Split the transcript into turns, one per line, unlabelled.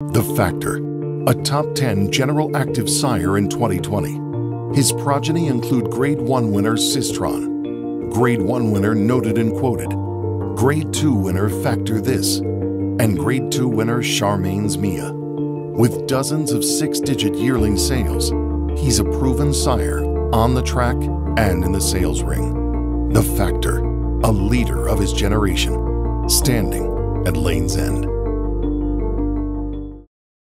The Factor, a top 10 General Active sire in 2020. His progeny include Grade 1 winner Sistron, Grade 1 winner Noted and Quoted, Grade 2 winner Factor This, and Grade 2 winner Charmaine's Mia. With dozens of six-digit yearling sales, he's a proven sire on the track and in the sales ring. The Factor, a leader of his generation, standing at Lane's End.